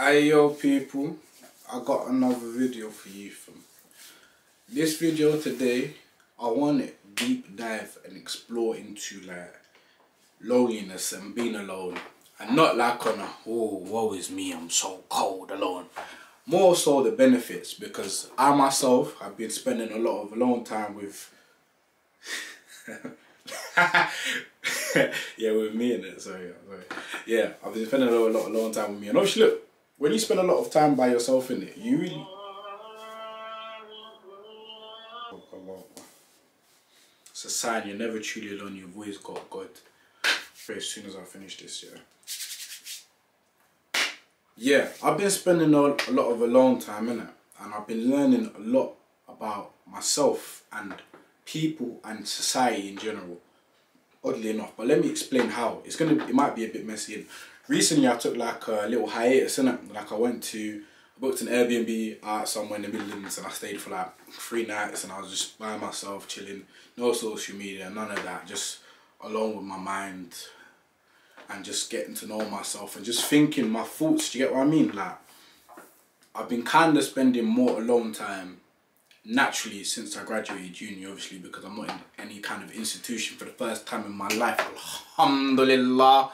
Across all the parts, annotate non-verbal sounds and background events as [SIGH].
Hey yo people, I got another video for you from this video today. I want to deep dive and explore into like loneliness and being alone, and not like on a oh woe is me, I'm so cold alone. More so the benefits because I myself have been spending a lot of alone time with. [LAUGHS] yeah, with me in it. Sorry, sorry. Yeah, I've been spending a lot, a lot, a long time with me, and obviously, look, when you spend a lot of time by yourself in it, you really. It's a sign you're never truly alone. You've always got God. Very soon as I finish this, yeah. Yeah, I've been spending a, a lot of alone time in it, and I've been learning a lot about myself and people and society in general oddly enough. But let me explain how. It's gonna it might be a bit messy. Recently I took like a little hiatus in it. Like I went to I booked an Airbnb out somewhere in the Midlands and I stayed for like three nights and I was just by myself chilling. No social media, none of that. Just alone with my mind and just getting to know myself and just thinking my thoughts. Do you get what I mean? Like I've been kind of spending more alone time naturally since I graduated uni, obviously, because I'm not in any kind of institution for the first time in my life. Alhamdulillah.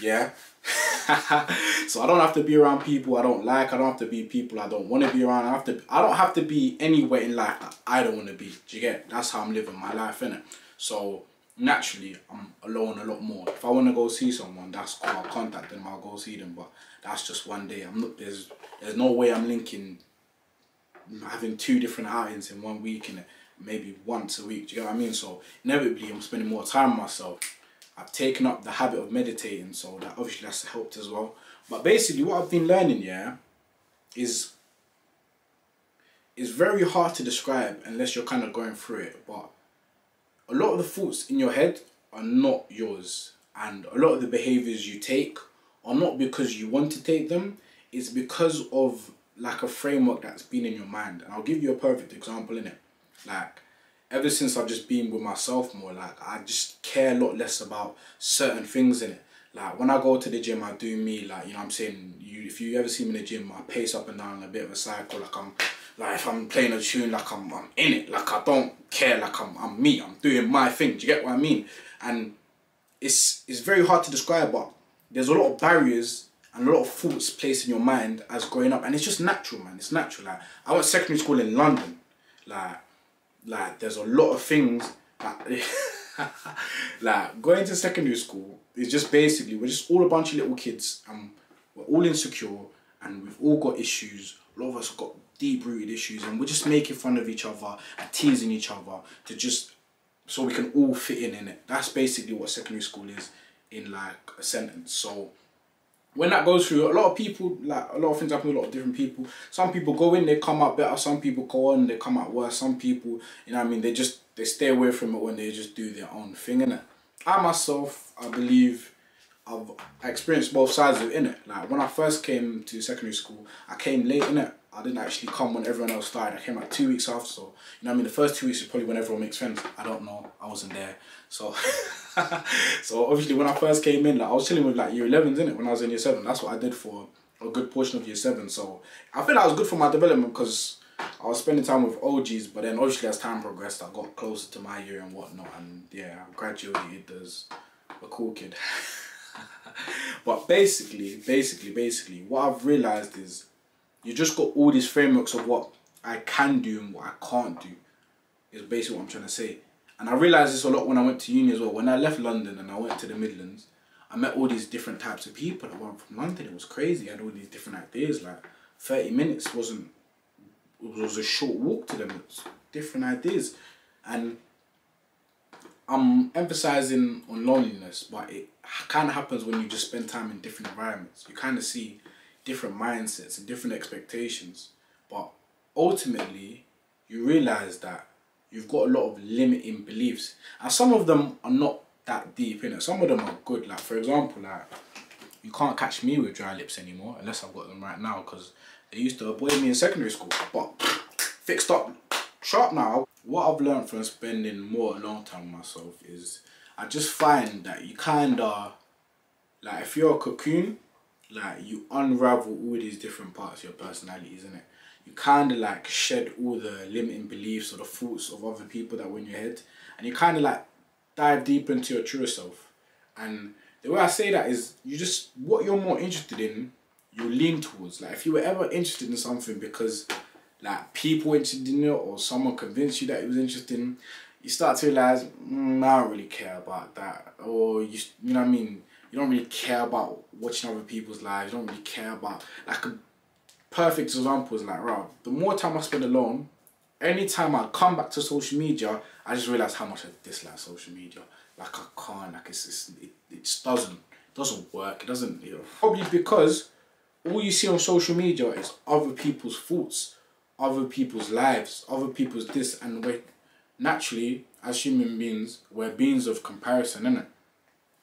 Yeah. [LAUGHS] so I don't have to be around people I don't like. I don't have to be people I don't want to be around. I have to. I don't have to be anywhere in life that I don't want to be. Do you get? That's how I'm living my life, innit? So naturally, I'm alone a lot more. If I want to go see someone, that's cool. I'll contact them. I'll go see them. But that's just one day. I'm not. There's. There's no way I'm linking having two different outings in one week and maybe once a week. Do you know what I mean? So inevitably, I'm spending more time myself. I've taken up the habit of meditating, so that obviously that's helped as well. But basically, what I've been learning, yeah, is is very hard to describe unless you're kind of going through it. But a lot of the thoughts in your head are not yours, and a lot of the behaviors you take are not because you want to take them. It's because of like a framework that's been in your mind. And I'll give you a perfect example in it. Like ever since I've just been with myself more, like I just care a lot less about certain things in it. Like when I go to the gym, I do me. Like you know, I'm saying you. If you ever see me in the gym, I pace up and down a bit of a cycle. Like I'm, like if I'm playing a tune, like I'm, I'm in it. Like I don't care. Like I'm, I'm me. I'm doing my thing. Do you get what I mean? And it's it's very hard to describe, but there's a lot of barriers and a lot of thoughts placed in your mind as growing up and it's just natural man it's natural like I went secondary school in London like like there's a lot of things like, [LAUGHS] like going to secondary school is just basically we're just all a bunch of little kids and we're all insecure and we've all got issues. A lot of us have got deep rooted issues and we're just making fun of each other and teasing each other to just so we can all fit in in it that's basically what secondary school is in like a sentence. So when that goes through, a lot of people, like a lot of things happen to a lot of different people. Some people go in, they come out better. Some people go on, they come out worse. Some people, you know I mean, they just, they stay away from it when they just do their own thing, innit? I myself, I believe I've experienced both sides of it, innit? Like when I first came to secondary school, I came late, innit? I didn't actually come when everyone else started. I came like two weeks after, so you know I mean. The first two weeks is probably when everyone makes friends. I don't know. I wasn't there, so [LAUGHS] so obviously when I first came in, like I was chilling with like year 11s in it when I was in year seven. That's what I did for a good portion of year seven. So I feel that was good for my development because I was spending time with OGs, but then obviously as time progressed, I got closer to my year and whatnot, and yeah, I graduated as a cool kid. [LAUGHS] but basically, basically, basically, what I've realized is you just got all these frameworks of what I can do and what I can't do. Is basically what I'm trying to say. And I realised this a lot when I went to uni as well. When I left London and I went to the Midlands, I met all these different types of people that were from London. It was crazy. I had all these different ideas. Like 30 minutes wasn't it was a short walk to them. It was different ideas. And I'm emphasizing on loneliness, but it kind of happens when you just spend time in different environments. You kind of see different mindsets and different expectations. But ultimately, you realize that you've got a lot of limiting beliefs. And some of them are not that deep in it. Some of them are good. Like for example, like you can't catch me with dry lips anymore unless I've got them right now because they used to avoid me in secondary school. But [SNIFFS] fixed up sharp now. What I've learned from spending more alone time with myself is I just find that you kinda like if you're a cocoon like you unravel all these different parts of your personality, isn't it? You kind of like shed all the limiting beliefs or the thoughts of other people that were in your head, and you kind of like dive deep into your true self. And the way I say that is, you just what you're more interested in, you lean towards. Like if you were ever interested in something because like people interested in it or someone convinced you that it was interesting, you start to realize mm, I don't really care about that, or you you know what I mean. You don't really care about watching other people's lives. You don't really care about like a perfect example is like, right, the more time I spend alone, anytime I come back to social media, I just realize how much I dislike social media. Like I can't, like it's, it's it, it just doesn't it doesn't work. It doesn't you know probably because all you see on social media is other people's thoughts, other people's lives, other people's this and we naturally as human beings we're beings of comparison, innit?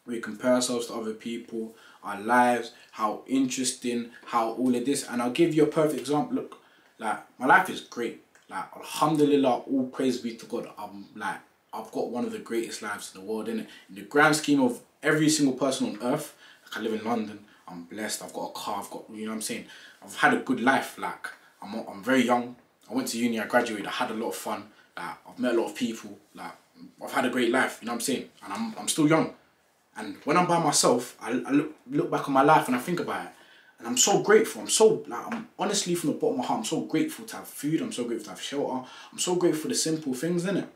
We compare ourselves to other people, our lives, how interesting, how all of this. And I'll give you a perfect example. Look, like my life is great. Like Alhamdulillah, all praise be to God. I'm like I've got one of the greatest lives in the world, innit? In the grand scheme of every single person on earth, like I live in London, I'm blessed, I've got a car, I've got you know what I'm saying? I've had a good life, like I'm I'm very young. I went to uni, I graduated, I had a lot of fun, like I've met a lot of people, like I've had a great life, you know what I'm saying? And I'm I'm still young. And when I'm by myself, I, I look look back on my life and I think about it. And I'm so grateful. I'm so like I'm honestly from the bottom of my heart, I'm so grateful to have food, I'm so grateful to have shelter. I'm so grateful for the simple things, in it.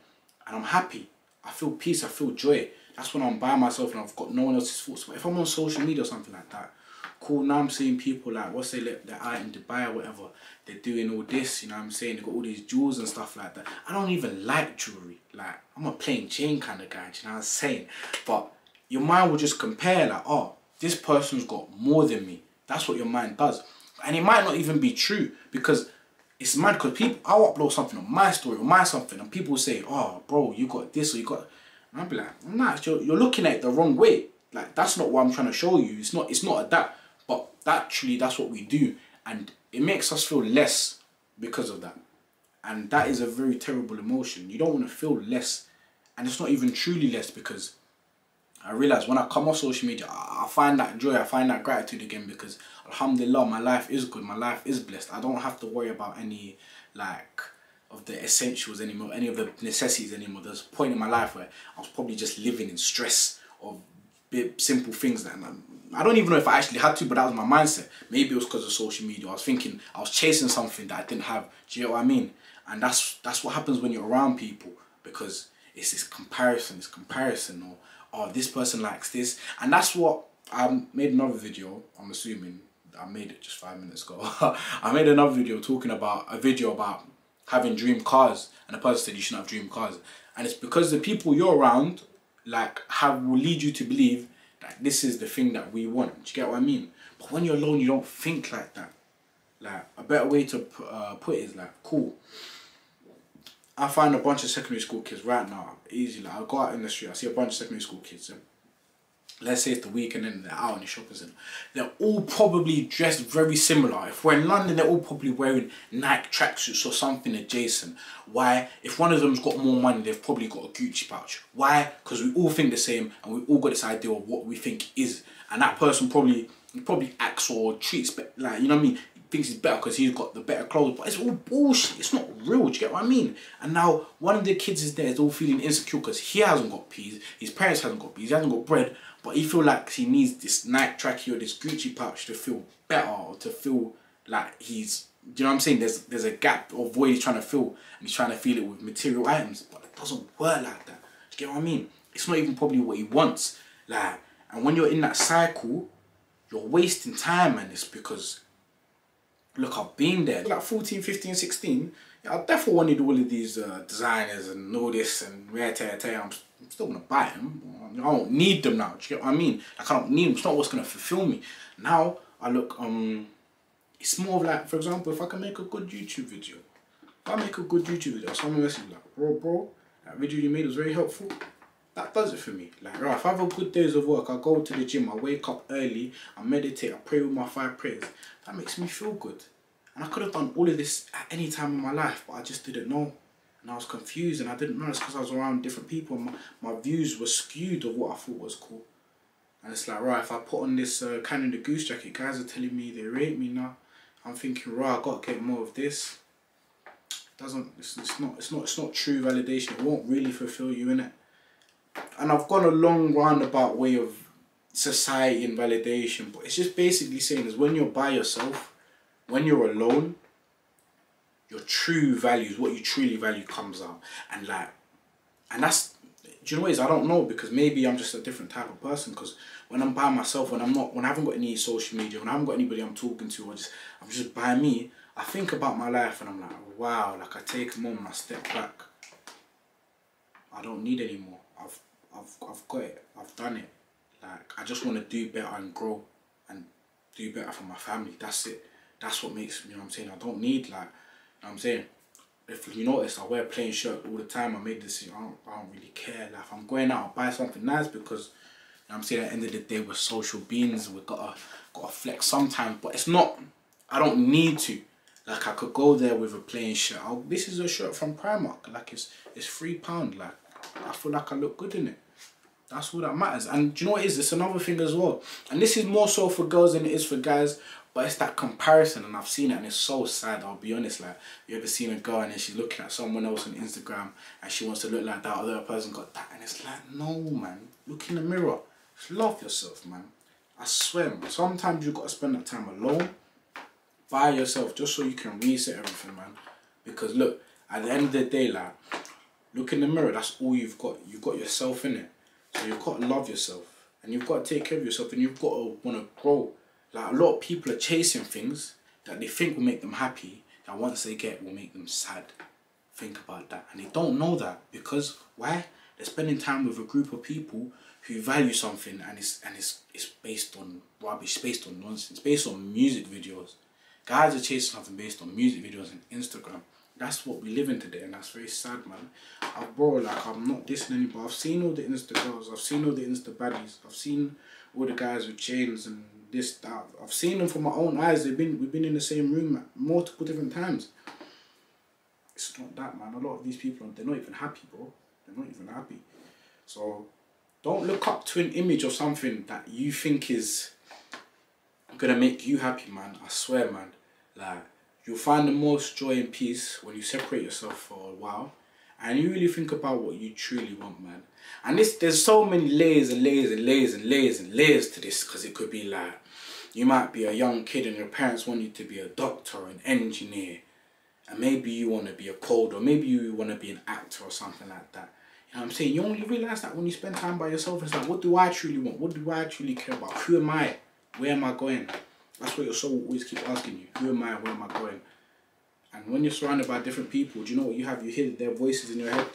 And I'm happy. I feel peace, I feel joy. That's when I'm by myself and I've got no one else's thoughts. But if I'm on social media or something like that, cool, now I'm seeing people like what's they they're out in Dubai or whatever, they're doing all this, you know what I'm saying? They've got all these jewels and stuff like that. I don't even like jewelry. Like I'm a plain Jane kind of guy, you know what I'm saying? But your mind will just compare like, oh, this person's got more than me. That's what your mind does. And it might not even be true because it's mad because people, I'll upload something on my story or my something and people say, oh, bro, you got this or you got, and I'll be like, nah, you're, you're looking at it the wrong way. Like, that's not what I'm trying to show you. It's not, it's not a that, but actually that's what we do. And it makes us feel less because of that. And that is a very terrible emotion. You don't want to feel less. And it's not even truly less because I realize when I come off social media, I find that joy, I find that gratitude again because Alhamdulillah, my life is good, my life is blessed. I don't have to worry about any like of the essentials anymore, any of the necessities anymore. There's a point in my life where I was probably just living in stress of simple things that um, I don't even know if I actually had to, but that was my mindset. Maybe it was because of social media. I was thinking I was chasing something that I didn't have. Do you know what I mean? And that's that's what happens when you're around people because it's this comparison, this comparison or oh, this person likes this. And that's what I made another video, I'm assuming, I made it just five minutes ago. [LAUGHS] I made another video talking about, a video about having dream cars. And the person said you shouldn't have dream cars. And it's because the people you're around, like, have will lead you to believe that this is the thing that we want. Do you get what I mean? But when you're alone, you don't think like that. Like, a better way to uh, put it is like, cool. I find a bunch of secondary school kids right now, easy, like I go out in the street, I see a bunch of secondary school kids, and let's say it's the weekend and they're out in the shopping centre, they're all probably dressed very similar. If we're in London, they're all probably wearing Nike tracksuits or something adjacent. Why? If one of them's got more money, they've probably got a Gucci pouch. Why? Because we all think the same and we all got this idea of what we think is. And that person probably probably acts or treats like, you know what I mean? Thinks he's better because he's got the better clothes. But it's all bullshit. It's not real. Do you get what I mean? And now one of the kids is there is all feeling insecure because he hasn't got peas. His parents hasn't got peas. He hasn't got bread. But he feel like he needs this Nike trackie or this Gucci pouch to feel better or to feel like he's. Do you know what I'm saying? There's there's a gap or void he's trying to fill, and he's trying to fill it with material items. But it doesn't work like that. Do you get what I mean? It's not even probably what he wants. Like, and when you're in that cycle, you're wasting time, and it's because look, I've been there. Like 14, 15, 16, yeah, I definitely wanted all of these uh, designers and all this and rare tear tear. I'm still gonna buy them. I don't need them now. Do you get what I mean? I don't need them. It's not what's gonna fulfill me. Now I look. Um, it's more of like, for example, if I can make a good YouTube video. If I make a good YouTube video, someone message like, bro, bro, that video you made was very helpful. That does it for me. Like, right, if I have a good days of work, I go to the gym, I wake up early, I meditate, I pray with my five prayers that makes me feel good. And I could have done all of this at any time in my life, but I just didn't know. And I was confused and I didn't know it's because I was around different people. My, my views were skewed of what I thought was cool. And it's like, right, if I put on this uh, Canada Goose jacket, guys are telling me they rate me now. I'm thinking, right, I gotta get more of this. It Doesn't it's, it's not it's not it's not true validation. It won't really fulfill you in it. And I've gone a long roundabout way of society and validation, but it's just basically saying is when you're by yourself, when you're alone, your true values, what you truly value comes out. And like and that's do you know what is? I don't know because maybe I'm just a different type of person because when I'm by myself when I'm not when I haven't got any social media when I haven't got anybody I'm talking to or just I'm just by me I think about my life and I'm like wow like I take a moment I step back. I don't need anymore I've I've I've got it I've done it like I just want to do better and grow and do better for my family that's it that's what makes you know what I'm saying I don't need like you know I'm saying if you notice, I wear plain shirt all the time. I made this. I don't, I don't really care. Like if I'm going out, I'll buy something nice because you know I'm saying at the end of the day, we're social beings. We gotta gotta flex sometimes, but it's not. I don't need to. Like I could go there with a plain shirt. I'll, this is a shirt from Primark. Like it's it's three pound. Like I feel like I look good in it. That's all that matters. And do you know what it is? It's another thing as well. And this is more so for girls than it is for guys. But it's that comparison, and I've seen it, and it's so sad. I'll be honest. Like, you ever seen a girl and then she's looking at someone else on Instagram, and she wants to look like that other person got that, and it's like, no, man. Look in the mirror. Just love yourself, man. I swear. Sometimes you gotta spend that time alone, by yourself, just so you can reset everything, man. Because look, at the end of the day, like, look in the mirror. That's all you've got. You've got yourself in it. So you've got to love yourself, and you've got to take care of yourself, and you've got to want to grow like a lot of people are chasing things that they think will make them happy, that once they get will make them sad. Think about that. And they don't know that because why? They're spending time with a group of people who value something and it's and it's it's based on rubbish, based on nonsense, based on music videos. Guys are chasing something based on music videos and Instagram. That's what we live in today and that's very sad man. I bro like I'm not dissing anybody. I've seen all the Insta girls, I've seen all the Insta baddies, I've seen all the guys with chains and this that I've seen them from my own eyes. They've been we've been in the same room multiple different times. It's not that man. A lot of these people they're not even happy, bro. They're not even happy. So don't look up to an image or something that you think is gonna make you happy, man. I swear, man. Like you'll find the most joy and peace when you separate yourself for a while and you really think about what you truly want, man. And this, there's so many layers and layers and layers and layers and layers to this because it could be like you might be a young kid and your parents want you to be a doctor or an engineer and maybe you want to be a code or maybe you want to be an actor or something like that. You know what I'm saying? You only realize that when you spend time by yourself. It's like, what do I truly want? What do I truly care about? Who am I? Where am I going? That's what your soul always keep asking you. Who am I? Where am I going? And when you're surrounded by different people, do you know what you have? You hear their voices in your head.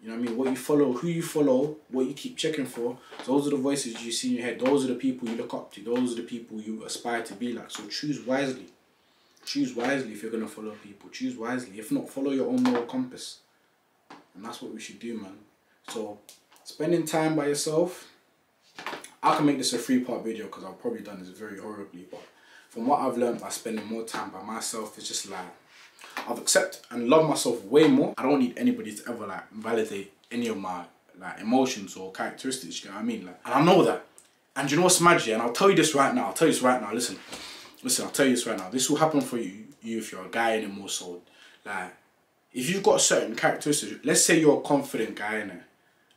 You know what I mean? What you follow, who you follow, what you keep checking for. Those are the voices you see in your head. Those are the people you look up to. Those are the people you aspire to be like. So choose wisely. Choose wisely if you're gonna follow people. Choose wisely. If not, follow your own moral compass. And that's what we should do, man. So spending time by yourself. I can make this a three part video because I've probably done this very horribly, but from what I've learned by spending more time by myself, it's just like I've accepted and loved myself way more. I don't need anybody to ever like validate any of my like emotions or characteristics. You know what I mean? Like, and I know that. And you know what's magic? And I'll tell you this right now. I'll tell you this right now. Listen, listen. I'll tell you this right now. This will happen for you. You if you're a guy anymore. So like, if you've got certain characteristics, let's say you're a confident guy in it,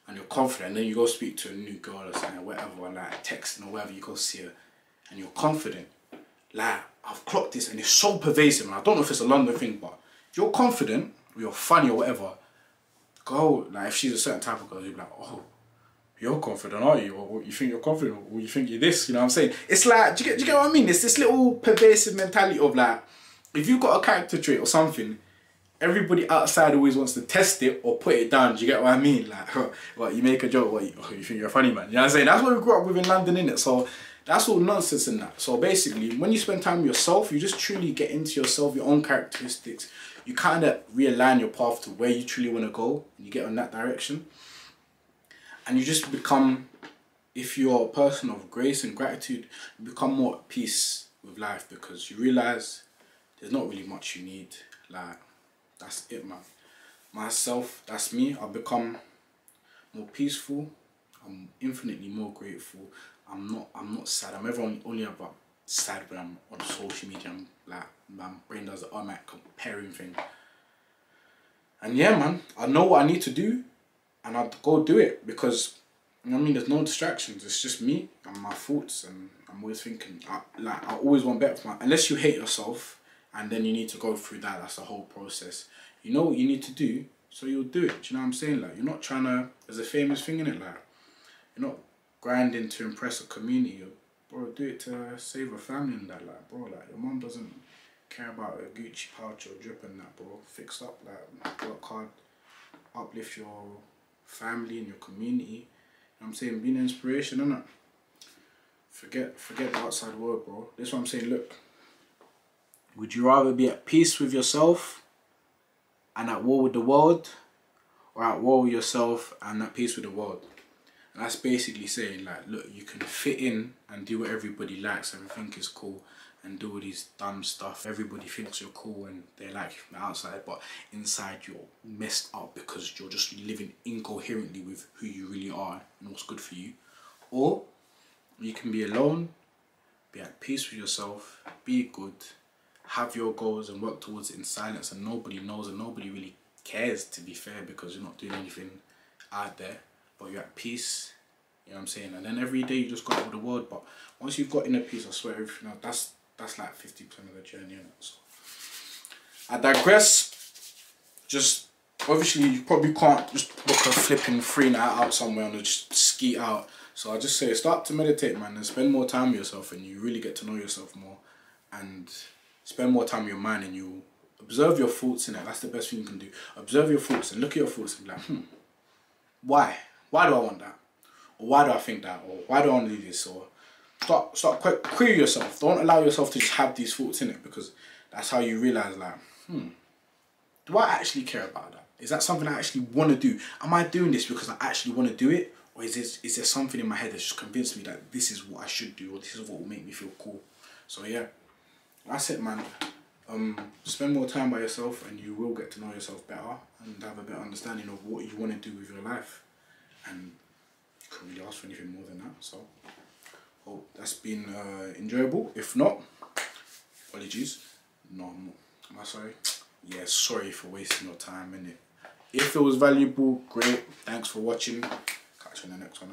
and you're confident, and then you go speak to a new girl or something, whatever, or like texting or whatever, you go see her, and you're confident. Like I've clocked this, and it's so pervasive. And I don't know if it's a London thing, but if you're confident, or you're funny or whatever, go like if she's a certain type of girl, you'll be like, oh, you're confident, are you? Or you think you're confident, or you think you're this, you know what I'm saying? It's like, do you get, do you get what I mean? It's this little pervasive mentality of like, if you've got a character trait or something, everybody outside always wants to test it or put it down. Do you get what I mean? Like, what you make a joke, what you, [LAUGHS] you think you're a funny, man? You know what I'm saying? That's what we grew up with in London, innit? So that's all nonsense in that. So basically, when you spend time with yourself, you just truly get into yourself, your own characteristics. You kind of realign your path to where you truly want to go, and you get on that direction. And you just become, if you're a person of grace and gratitude, become more at peace with life because you realize there's not really much you need. Like, that's it, man. Myself, that's me. I've become more peaceful. I'm infinitely more grateful. I'm not I'm not sad. I'm ever only, about sad when I'm on social media. I'm like my brain does the automatic comparing thing. And yeah, man, I know what I need to do, and I'll go do it because you know I mean. There's no distractions. It's just me and my thoughts, and I'm always thinking. I, like I always want better for my. Unless you hate yourself, and then you need to go through that. That's the whole process. You know what you need to do, so you'll do it. Do you know what I'm saying? Like you're not trying to. There's a famous thing in it. Like you're not grinding to impress a community. Bro, do it to save a family and that. Like bro, like your mom doesn't care about a Gucci pouch or drip and that, bro. Fix up, like work hard, uplift your family and your community. You know what I'm saying? Be an inspiration, innit? Forget forget the outside world, bro. This is what I'm saying, look. Would you rather be at peace with yourself and at war with the world? Or at war with yourself and at peace with the world? And that's basically saying like look you can fit in and do what everybody likes, and think is cool and do all these dumb stuff. Everybody thinks you're cool and they like you from the outside, but inside you're messed up because you're just living incoherently with who you really are and what's good for you. Or you can be alone, be at peace with yourself, be good, have your goals and work towards it in silence and nobody knows and nobody really cares to be fair because you're not doing anything out there, but you're at peace. You know what I'm saying? And then every day you just go out with the world. But once you've got inner peace, I swear everything else, that's that's like 50% of the journey. So I digress. Just obviously you probably can't just book a flipping free night out somewhere and just ski out. So I just say start to meditate, man, and spend more time with yourself, and you really get to know yourself more, and spend more time with your mind, and you observe your thoughts in it. That's the best thing you can do. Observe your thoughts and look at your thoughts and be like, hmm, why? Why do I want that? Or why do I think that? Or why do I want to do this? Or start start query yourself. Don't allow yourself to just have these thoughts in it because that's how you realize like, hmm, do I actually care about that? Is that something I actually want to do? Am I doing this because I actually want to do it? Or is this is there something in my head that's just convinced me that this is what I should do or this is what will make me feel cool? So yeah. That's it man. Um, spend more time by yourself and you will get to know yourself better and have a better understanding of what you want to do with your life. And you can't really ask for anything more than that. So hope that's been uh, enjoyable. If not, apologies. No, I'm not. Am I sorry? Yeah, sorry for wasting your time in it. If it was valuable, great. Thanks for watching. Catch you in the next one.